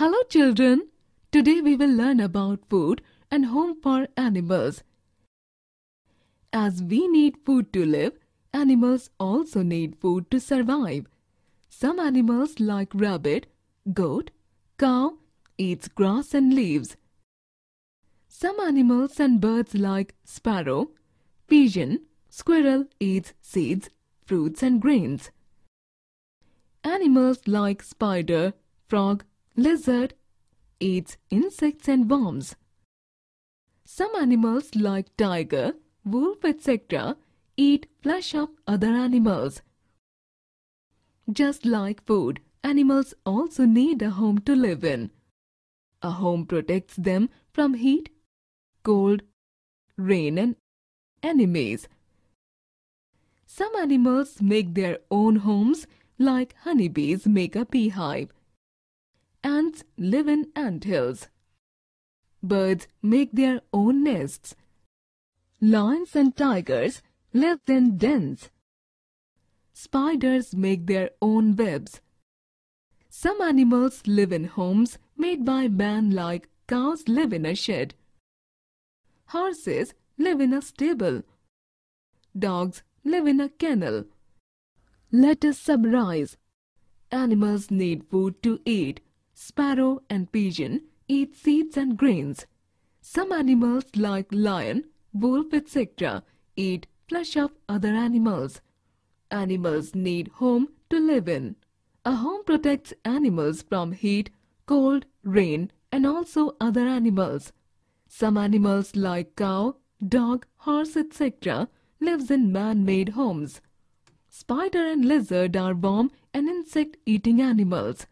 Hello children. Today we will learn about food and home for animals. As we need food to live, animals also need food to survive. Some animals like rabbit, goat, cow eats grass and leaves. Some animals and birds like sparrow, pigeon, squirrel eats seeds, fruits and grains. Animals like spider, frog, lizard eats insects and worms. Some animals like tiger, wolf etc. eat flesh of other animals. Just like food, animals also need a home to live in. A home protects them from heat, cold, rain and enemies. Some animals make their own homes like honeybees make a beehive. Live in ant hills. Birds make their own nests. Lions and tigers live in dens. Spiders make their own webs. Some animals live in homes made by man like cows live in a shed. Horses live in a stable. Dogs live in a kennel. Let us summarize. Animals need food to eat. Sparrow and pigeon eat seeds and grains. Some animals like lion, wolf etc. eat flesh of other animals. Animals need home to live in. A home protects animals from heat, cold, rain and also other animals. Some animals like cow, dog, horse etc. lives in man-made homes. Spider and lizard are worm and insect-eating animals.